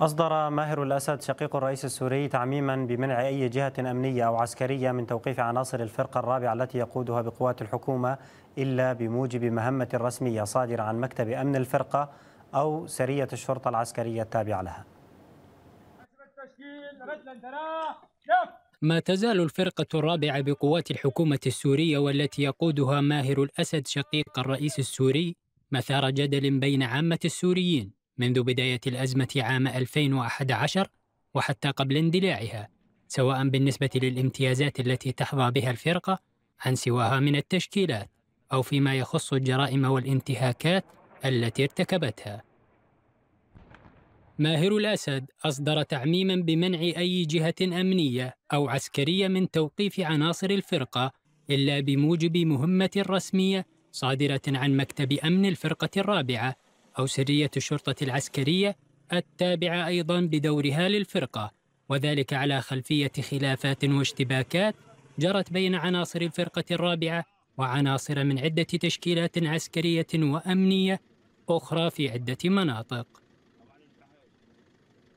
أصدر ماهر الأسد شقيق الرئيس السوري تعميما بمنع أي جهة أمنية أو عسكرية من توقيف عناصر الفرقة الرابعة التي يقودها بقوات الحكومة إلا بموجب مهمة رسمية صادرة عن مكتب أمن الفرقة أو سرية الشرطة العسكرية التابعة لها. ما تزال الفرقة الرابعة بقوات الحكومة السورية والتي يقودها ماهر الأسد شقيق الرئيس السوري مثار جدل بين عامة السوريين. منذ بداية الأزمة عام 2011 وحتى قبل اندلاعها سواء بالنسبة للامتيازات التي تحظى بها الفرقة عن سواها من التشكيلات أو فيما يخص الجرائم والانتهاكات التي ارتكبتها. ماهر الأسد أصدر تعميما بمنع أي جهة أمنية أو عسكرية من توقيف عناصر الفرقة إلا بموجب مهمة رسمية صادرة عن مكتب أمن الفرقة الرابعة أو سرية الشرطة العسكرية التابعة أيضا بدورها للفرقة وذلك على خلفية خلافات واشتباكات جرت بين عناصر الفرقة الرابعة وعناصر من عدة تشكيلات عسكرية وأمنية أخرى في عدة مناطق.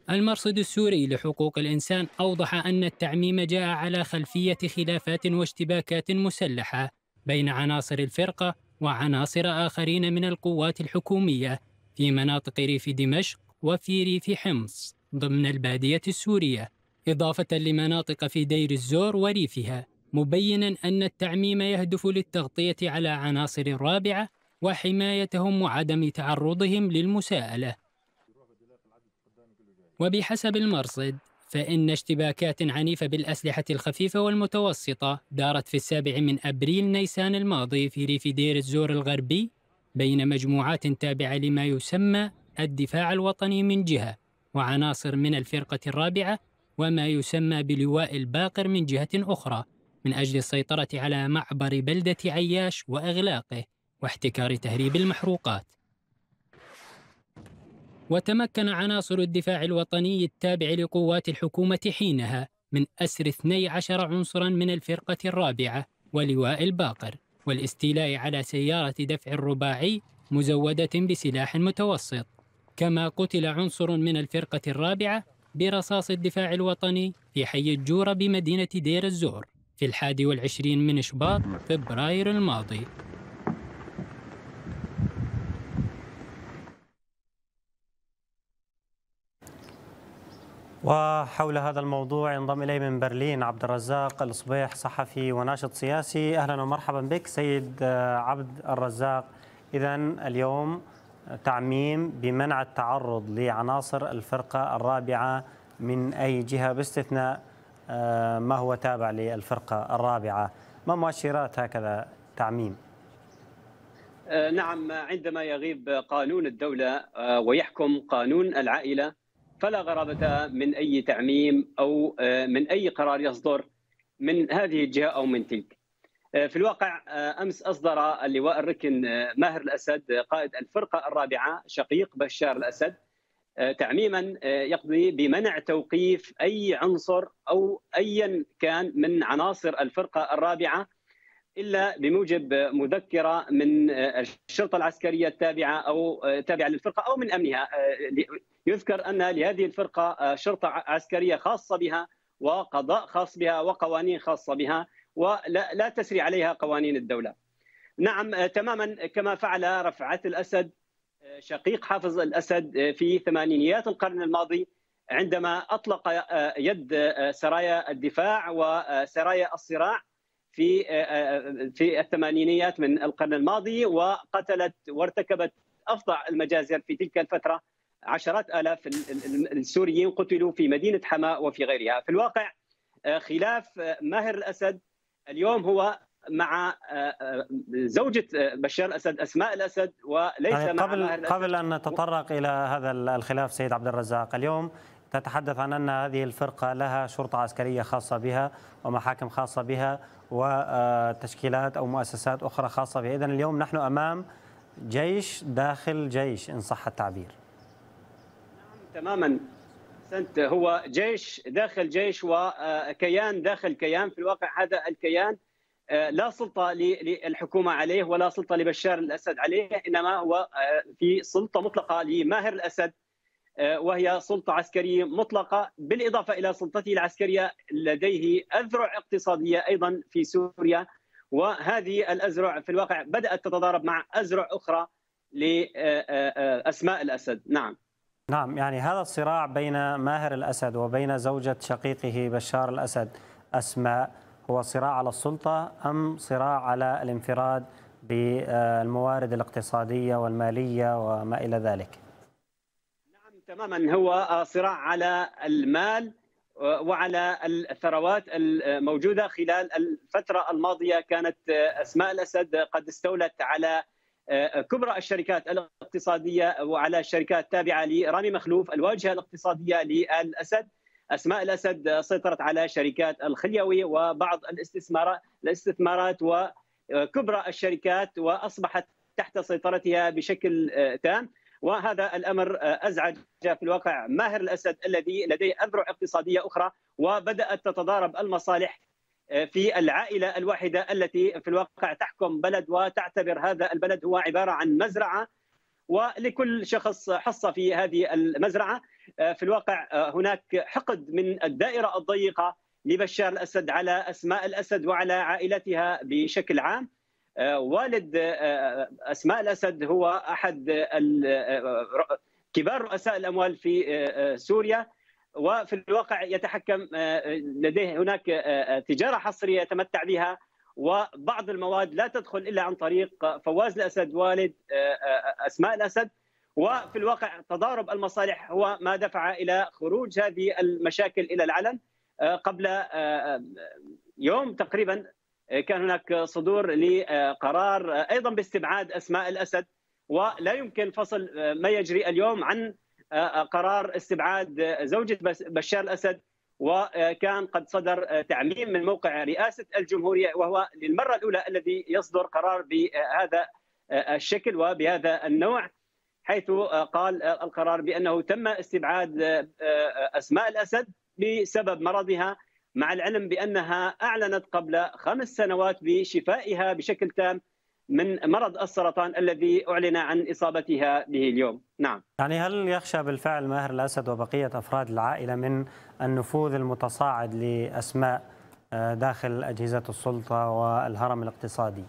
المرصد السوري لحقوق الإنسان أوضح أن التعميم جاء على خلفية خلافات واشتباكات مسلحة بين عناصر الفرقة وعناصر آخرين من القوات الحكومية في مناطق ريف دمشق وفي ريف حمص ضمن البادية السورية إضافة لمناطق في دير الزور وريفها مبينا أن التعميم يهدف للتغطية على عناصر الرابعة وحمايتهم وعدم تعرضهم للمساءلة. وبحسب المرصد فإن اشتباكات عنيفة بالأسلحة الخفيفة والمتوسطة دارت في السابع من أبريل نيسان الماضي في ريف دير الزور الغربي بين مجموعات تابعة لما يسمى الدفاع الوطني من جهة وعناصر من الفرقة الرابعة وما يسمى بلواء الباقر من جهة أخرى من أجل السيطرة على معبر بلدة عياش وإغلاقه واحتكار تهريب المحروقات. وتمكن عناصر الدفاع الوطني التابع لقوات الحكومة حينها من أسر 12 عنصرا من الفرقة الرابعة ولواء الباقر. والاستيلاء على سيارة دفع رباعي مزودة بسلاح متوسط. كما قتل عنصر من الفرقة الرابعة برصاص الدفاع الوطني في حي الجورة بمدينة دير الزور في الحادي والعشرين من شباط فبراير الماضي. وحول هذا الموضوع ينضم إلي من برلين عبد الرزاق الصبيح صحفي وناشط سياسي. أهلا ومرحبا بك سيد عبد الرزاق. إذا اليوم تعميم بمنع التعرض لعناصر الفرقة الرابعة من أي جهة باستثناء آه، ما هو تابع للفرقة الرابعة. ما مؤشرات هكذا تعميم؟ آه، نعم عندما يغيب قانون الدولة آه، ويحكم قانون العائلة فلا غرابة من أي تعميم أو من أي قرار يصدر من هذه الجهة أو من تلك. في الواقع أمس أصدر اللواء الركن ماهر الأسد قائد الفرقة الرابعة شقيق بشار الأسد تعميما يقضي بمنع توقيف أي عنصر أو أيا كان من عناصر الفرقة الرابعة إلا بموجب مذكرة من الشرطة العسكرية التابعة أو تابعة للفرقة أو من أمنها يذكر أن لهذه الفرقة شرطة عسكرية خاصة بها وقضاء خاص بها وقوانين خاصة بها ولا لا تسري عليها قوانين الدولة. نعم تماما كما فعل رفعت الأسد شقيق حافظ الأسد في ثمانينيات القرن الماضي عندما أطلق يد سرايا الدفاع وسرايا الصراع في في الثمانينيات من القرن الماضي وقتلت وارتكبت أفظع المجازر في تلك الفترة عشرات آلاف السوريين قتلوا في مدينة حماة وفي غيرها، في الواقع خلاف ماهر الأسد اليوم هو مع زوجة بشار الأسد أسماء الأسد وليس يعني مع قبل ماهر الأسد. قبل أن نتطرق إلى هذا الخلاف سيد عبد الرزاق اليوم تتحدث عن أن هذه الفرقة لها شرطة عسكرية خاصة بها ومحاكم خاصة بها وتشكيلات أو مؤسسات أخرى خاصة بها، اذا اليوم نحن أمام جيش داخل جيش إن صح التعبير. تماما. سنت هو جيش داخل جيش وكيان داخل كيان. في الواقع هذا الكيان لا سلطة للحكومة عليه ولا سلطة لبشار الأسد عليه إنما هو في سلطة مطلقة لماهر الأسد وهي سلطة عسكرية مطلقة بالإضافة إلى سلطته العسكرية لديه أذرع اقتصادية أيضا في سوريا. وهذه الازرع في الواقع بدأت تتضارب مع ازرع أخرى لاسماء الأسد. نعم. نعم يعني هذا الصراع بين ماهر الأسد وبين زوجة شقيقه بشار الأسد أسماء هو صراع على السلطة أم صراع على الانفراد بالموارد الاقتصادية والمالية وما إلى ذلك؟ نعم تماما هو صراع على المال وعلى الثروات الموجودة خلال الفترة الماضية كانت أسماء الأسد قد استولت على كبرى الشركات الاقتصادية وعلى الشركات التابعة لرامي مخلوف الواجهة الاقتصادية للأسد. أسماء الأسد سيطرت على شركات الخليوي وبعض الاستثمارات الاستثمارات وكبرى الشركات وأصبحت تحت سيطرتها بشكل تام. وهذا الأمر أزعج في الواقع ماهر الأسد الذي لديه أذرع اقتصادية أخرى وبدأت تتضارب المصالح في العائلة الواحدة التي في الواقع تحكم بلد وتعتبر هذا البلد هو عبارة عن مزرعة ولكل شخص حصه في هذه المزرعة. في الواقع هناك حقد من الدائرة الضيقة لبشار الأسد على أسماء الأسد وعلى عائلتها بشكل عام. والد أسماء الأسد هو أحد كبار رؤساء الأموال في سوريا. وفي الواقع يتحكم لديه هناك تجارة حصرية يتمتع بها وبعض المواد لا تدخل إلا عن طريق فواز الأسد والد أسماء الأسد. وفي الواقع تضارب المصالح هو ما دفع إلى خروج هذه المشاكل إلى العلن. قبل يوم تقريبا كان هناك صدور لقرار أيضا باستبعاد أسماء الأسد. ولا يمكن فصل ما يجري اليوم عن قرار استبعاد زوجة بشار الأسد وكان قد صدر تعميم من موقع رئاسة الجمهورية وهو للمرة الأولى الذي يصدر قرار بهذا الشكل وبهذا النوع حيث قال القرار بأنه تم استبعاد أسماء الأسد بسبب مرضها مع العلم بأنها أعلنت قبل خمس سنوات بشفائها بشكل تام من مرض السرطان الذي أعلن عن إصابتها به اليوم، نعم. يعني هل يخشى بالفعل ماهر الأسد وبقية أفراد العائلة من النفوذ المتصاعد لأسماء داخل أجهزة السلطة والهرم الاقتصادي؟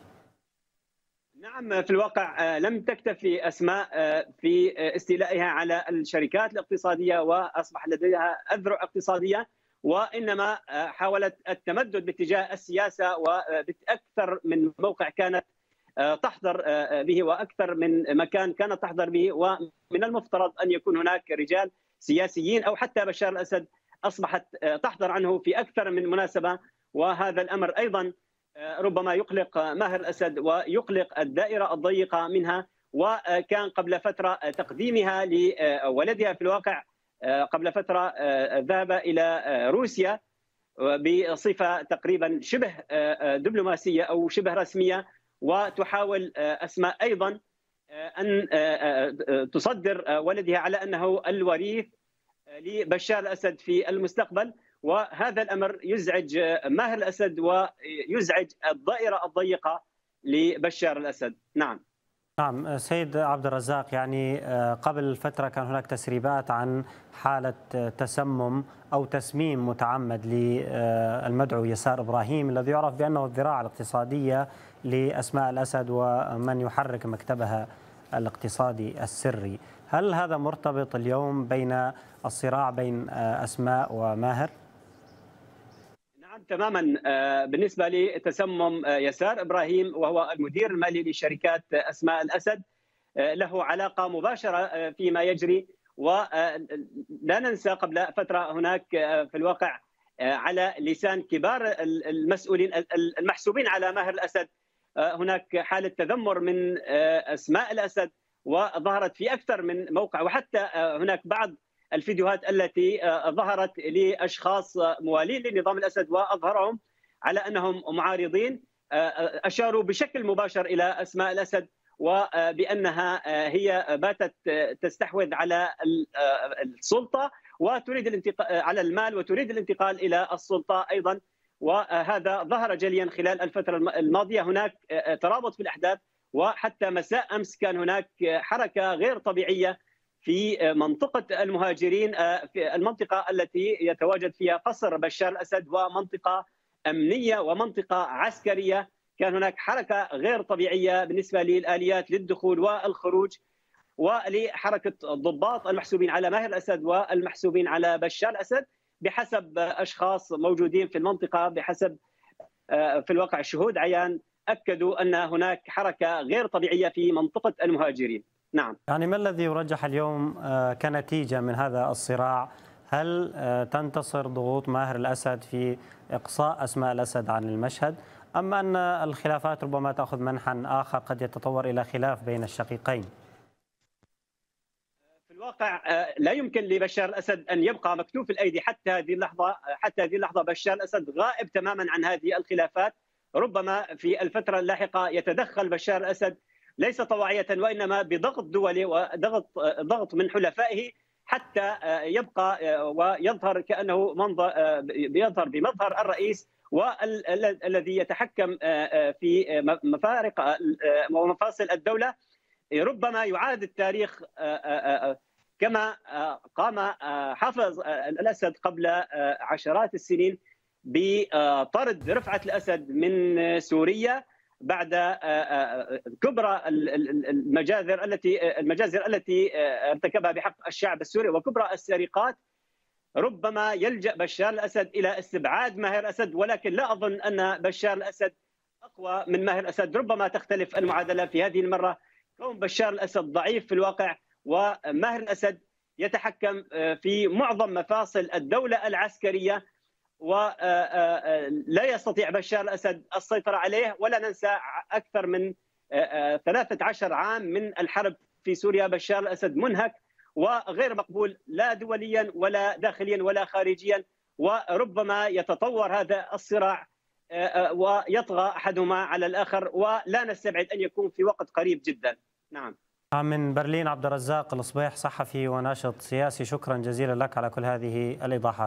نعم في الواقع لم تكتفي أسماء في استيلائها على الشركات الاقتصادية وأصبح لديها أذرع اقتصادية وإنما حاولت التمدد باتجاه السياسة وباكثر من موقع كانت تحضر به وأكثر من مكان كانت تحضر به ومن المفترض أن يكون هناك رجال سياسيين أو حتى بشار الأسد أصبحت تحضر عنه في أكثر من مناسبة. وهذا الأمر أيضا ربما يقلق ماهر الأسد ويقلق الدائرة الضيقة منها. وكان قبل فترة تقديمها لولدها في الواقع قبل فترة ذهب إلى روسيا بصفة تقريبا شبه دبلوماسية أو شبه رسمية. وتحاول أسماء أيضا أن تصدر ولدها على أنه الوريث لبشار الأسد في المستقبل. وهذا الأمر يزعج ماهر الأسد ويزعج الدائره الضيقة لبشار الأسد. نعم. نعم سيد عبد الرزاق يعني قبل فترة كان هناك تسريبات عن حالة تسمم أو تسميم متعمد للمدعو يسار إبراهيم الذي يعرف بأنه الذراع الاقتصادية لأسماء الأسد ومن يحرك مكتبها الاقتصادي السري هل هذا مرتبط اليوم بين الصراع بين أسماء وماهر؟ تماما بالنسبة لتسمم يسار إبراهيم وهو المدير المالي لشركات أسماء الأسد له علاقة مباشرة فيما يجري. ولا ننسى قبل فترة هناك في الواقع على لسان كبار المسؤولين المحسوبين على ماهر الأسد. هناك حالة تذمر من أسماء الأسد وظهرت في أكثر من موقع وحتى هناك بعض الفيديوهات التي ظهرت لأشخاص موالين لنظام الأسد وأظهرهم على أنهم معارضين. أشاروا بشكل مباشر إلى أسماء الأسد وبأنها هي باتت تستحوذ على السلطة وتريد الانتقال على المال وتريد الانتقال إلى السلطة أيضا. وهذا ظهر جليا خلال الفترة الماضية. هناك ترابط في الأحداث وحتى مساء أمس كان هناك حركة غير طبيعية في منطقة المهاجرين في المنطقة التي يتواجد فيها قصر بشار الأسد ومنطقة أمنية ومنطقة عسكرية. كان هناك حركة غير طبيعية بالنسبة للآليات للدخول والخروج ولحركة الضباط المحسوبين على ماهر الأسد والمحسوبين على بشار الأسد بحسب أشخاص موجودين في المنطقة بحسب في الواقع شهود عيان أكدوا أن هناك حركة غير طبيعية في منطقة المهاجرين. نعم. يعني ما الذي يرجح اليوم كنتيجة من هذا الصراع؟ هل تنتصر ضغوط ماهر الأسد في إقصاء أسماء الأسد عن المشهد؟ أم أن الخلافات ربما تأخذ منحا آخر قد يتطور إلى خلاف بين الشقيقين؟ في الواقع لا يمكن لبشار الأسد أن يبقى مكتوف الأيدي حتى هذه اللحظة حتى هذه اللحظة بشار الأسد غائب تماما عن هذه الخلافات. ربما في الفترة اللاحقة يتدخل بشار الأسد ليس طواعية وإنما بضغط دولي وضغط ضغط من حلفائه حتى يبقى ويظهر كأنه منظر يظهر بمظهر الرئيس والذي يتحكم في مفارق ومفاصل الدولة. ربما يعاد التاريخ كما قام حافظ الأسد قبل عشرات السنين بطرد رفعة الأسد من سوريا. بعد كبرى المجازر التي المجازر التي ارتكبها بحق الشعب السوري وكبرى السرقات ربما يلجأ بشار الأسد إلى استبعاد ماهر الأسد ولكن لا أظن أن بشار الأسد أقوى من ماهر الأسد. ربما تختلف المعادلة في هذه المرة. كون بشار الأسد ضعيف في الواقع وماهر الأسد يتحكم في معظم مفاصل الدولة العسكرية ولا يستطيع بشار الأسد السيطرة عليه ولا ننسى أكثر من 13 عام من الحرب في سوريا. بشار الأسد منهك وغير مقبول لا دوليا ولا داخليا ولا خارجيا وربما يتطور هذا الصراع ويطغى أحدهما على الآخر ولا نستبعد أن يكون في وقت قريب جدا. نعم. من برلين عبد الرزاق الصبيح صحفي وناشط سياسي شكرا جزيلا لك على كل هذه الإيضاحات.